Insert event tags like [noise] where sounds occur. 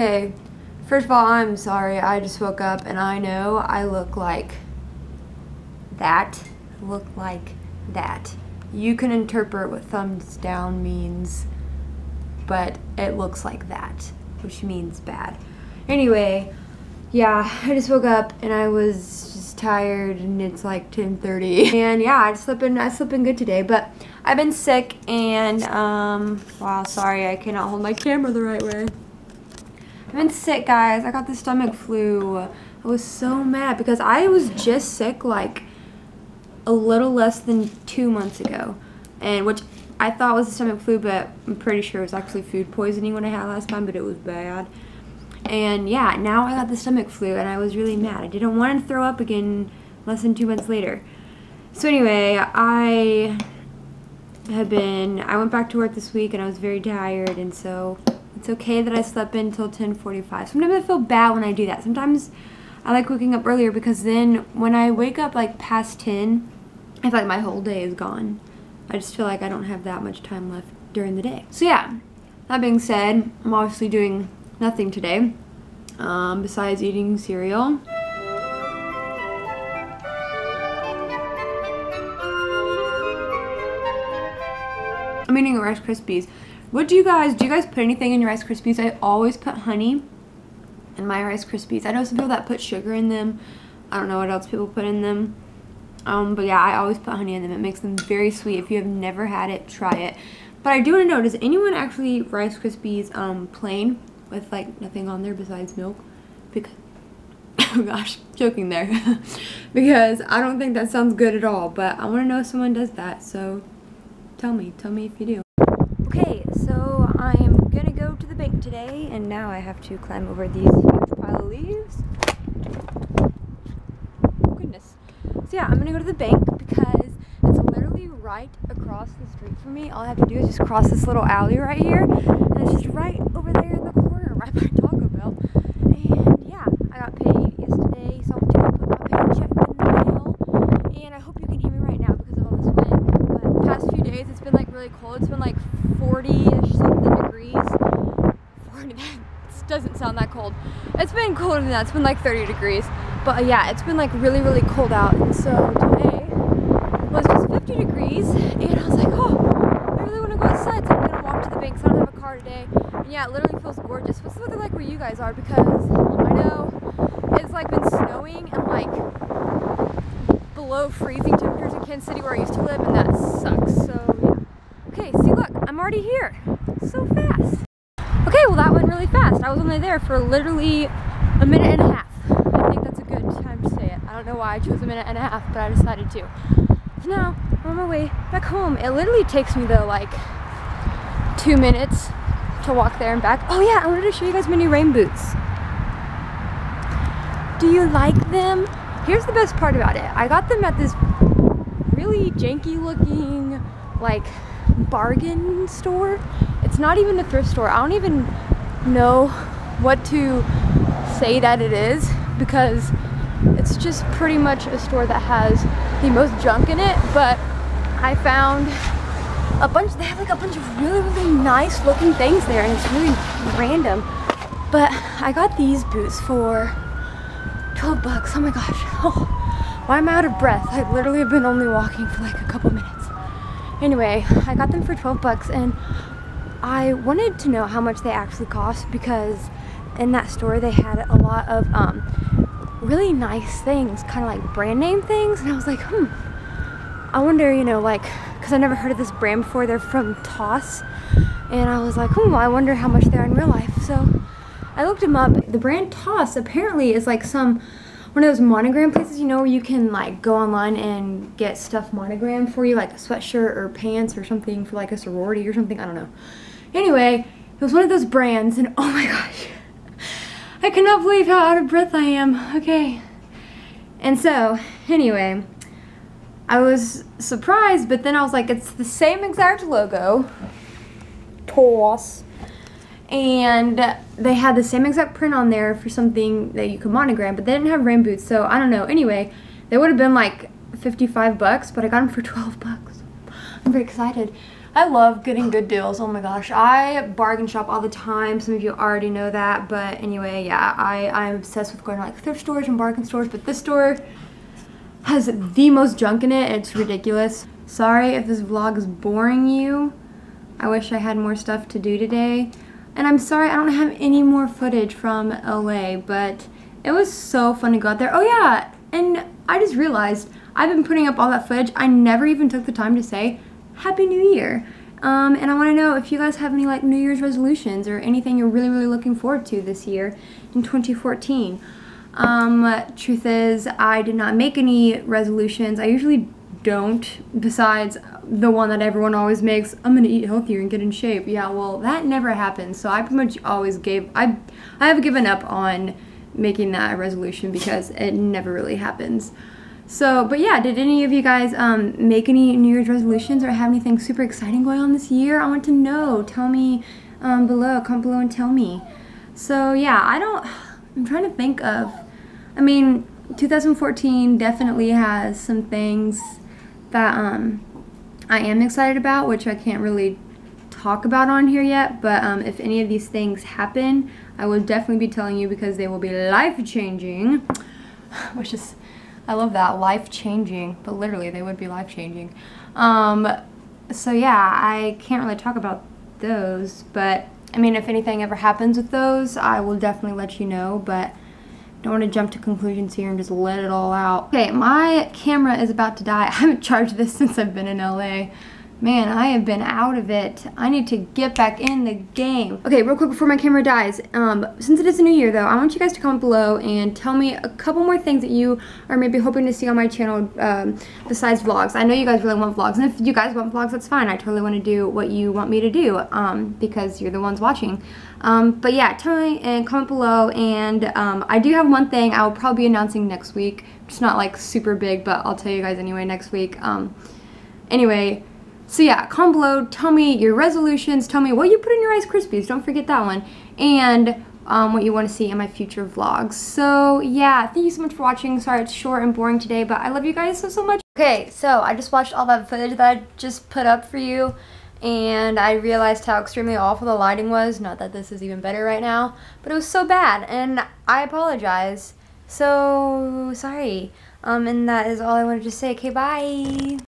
Okay, first of all, I'm sorry. I just woke up and I know I look like that. Look like that. You can interpret what thumbs down means, but it looks like that, which means bad. Anyway, yeah, I just woke up and I was just tired and it's like 10:30. And yeah, I slept in I slept in good today, but I've been sick and um wow, sorry, I cannot hold my camera the right way. I've been sick, guys. I got the stomach flu. I was so mad because I was just sick like a little less than two months ago. And which I thought was the stomach flu, but I'm pretty sure it was actually food poisoning when I had last time, but it was bad. And yeah, now I got the stomach flu and I was really mad. I didn't want to throw up again less than two months later. So anyway, I have been, I went back to work this week and I was very tired and so it's okay that I slept in until 10:45. Sometimes I feel bad when I do that. Sometimes I like waking up earlier because then when I wake up like past 10, I feel like my whole day is gone. I just feel like I don't have that much time left during the day. So yeah, that being said, I'm obviously doing nothing today um, besides eating cereal. I'm eating Rice Krispies. What do you guys, do you guys put anything in your Rice Krispies? I always put honey in my Rice Krispies. I know some people that put sugar in them. I don't know what else people put in them. Um, but yeah, I always put honey in them. It makes them very sweet. If you have never had it, try it. But I do want to know, does anyone actually eat Rice Krispies um, plain with like nothing on there besides milk? Because, [laughs] oh gosh, joking there. [laughs] because I don't think that sounds good at all. But I want to know if someone does that. So tell me, tell me if you do. Okay, so I am gonna go to the bank today, and now I have to climb over these huge pile of leaves. Oh goodness. So yeah, I'm gonna go to the bank because it's literally right across the street from me. All I have to do is just cross this little alley right here, and it's just right over there in the corner, [laughs] right by Taco Bell. And yeah, I got paid yesterday, so I'm gonna put my paycheck in the mail. And I hope you can hear me right now because of all this wind. But past few days, it's been like really cold. It's been like 40-ish something degrees. 40, [laughs] that doesn't sound that cold. It's been colder than that. It's been like 30 degrees. But uh, yeah, it's been like really, really cold out. And so today was just 50 degrees. And I was like, oh, I really want to go outside. So I'm going to walk to the bank. So I don't have a car today. And yeah, it literally feels gorgeous. What's the weather like where you guys are? Because I know it's like been snowing and like below freezing temperatures in Kansas City where I used to live. And that sucks. So yeah. Okay, see, look, I'm already here. So fast. Okay, well that went really fast. I was only there for literally a minute and a half. I think that's a good time to say it. I don't know why I chose a minute and a half, but I decided to. So now, I'm on my way back home. It literally takes me though like two minutes to walk there and back. Oh yeah, I wanted to show you guys my new rain boots. Do you like them? Here's the best part about it. I got them at this really janky looking like bargain store. It's not even a thrift store. I don't even know what to say that it is because it's just pretty much a store that has the most junk in it. But I found a bunch, they have like a bunch of really, really nice looking things there and it's really random. But I got these boots for 12 bucks. Oh my gosh. [laughs] Oh, why am I out of breath? I literally have been only walking for like a couple minutes. Anyway, I got them for 12 bucks and I wanted to know how much they actually cost because in that store they had a lot of um, really nice things, kind of like brand name things. And I was like, hmm, I wonder, you know, like, because I never heard of this brand before. They're from Toss. And I was like, hmm, I wonder how much they are in real life. So I looked them up. The brand Toss apparently is like some one of those monogram places, you know, where you can like go online and get stuff monogrammed for you, like a sweatshirt or pants or something for like a sorority or something. I don't know. Anyway, it was one of those brands, and oh my gosh, I cannot believe how out of breath I am. Okay. And so, anyway, I was surprised, but then I was like, it's the same exact logo. Toss and they had the same exact print on there for something that you could monogram, but they didn't have rain boots, so I don't know. Anyway, they would have been like 55 bucks, but I got them for [laughs] 12 bucks. I'm very excited. I love getting good deals. Oh my gosh. I bargain shop all the time. Some of you already know that. But anyway, yeah, I, I'm obsessed with going to like thrift stores and bargain stores. But this store has the most junk in it. It's ridiculous. Sorry if this vlog is boring you. I wish I had more stuff to do today. And I'm sorry I don't have any more footage from LA, but it was so fun to go out there. Oh yeah, and I just realized I've been putting up all that footage. I never even took the time to say Happy New Year. Um, and I want to know if you guys have any like New Year's resolutions or anything you're really, really looking forward to this year in 2014. Um, truth is, I did not make any resolutions. I usually don't, besides the one that everyone always makes, I'm gonna eat healthier and get in shape. Yeah, well, that never happens. So I pretty much always gave, I, I have given up on making that a resolution because it never really happens. So, but yeah, did any of you guys um, make any New Year's resolutions or have anything super exciting going on this year? I want to know. Tell me um, below, comment below and tell me. So yeah, I don't, I'm trying to think of, I mean, 2014 definitely has some things that um, I am excited about, which I can't really talk about on here yet, but um, if any of these things happen, I will definitely be telling you because they will be life-changing, [sighs] which is I love that, life-changing, but literally they would be life-changing. Um, so yeah, I can't really talk about those, but I mean, if anything ever happens with those, I will definitely let you know, but don't want to jump to conclusions here and just let it all out. Okay, my camera is about to die. [laughs] I haven't charged this since I've been in LA. Man, I have been out of it. I need to get back in the game. Okay, real quick before my camera dies. Um, since it is a new year though, I want you guys to comment below and tell me a couple more things that you are maybe hoping to see on my channel um, besides vlogs. I know you guys really want vlogs, and if you guys want vlogs, that's fine. I totally want to do what you want me to do um, because you're the ones watching. Um, but yeah, tell me and comment below, and um, I do have one thing I will probably be announcing next week. It's not like super big, but I'll tell you guys anyway next week. Um, anyway, so yeah, comment below, tell me your resolutions, tell me what you put in your Rice Krispies, don't forget that one, and um, what you want to see in my future vlogs. So yeah, thank you so much for watching. Sorry it's short and boring today, but I love you guys so, so much. Okay, so I just watched all that footage that I just put up for you, and I realized how extremely awful the lighting was. Not that this is even better right now, but it was so bad, and I apologize. So, sorry. Um, and that is all I wanted to say. Okay, bye.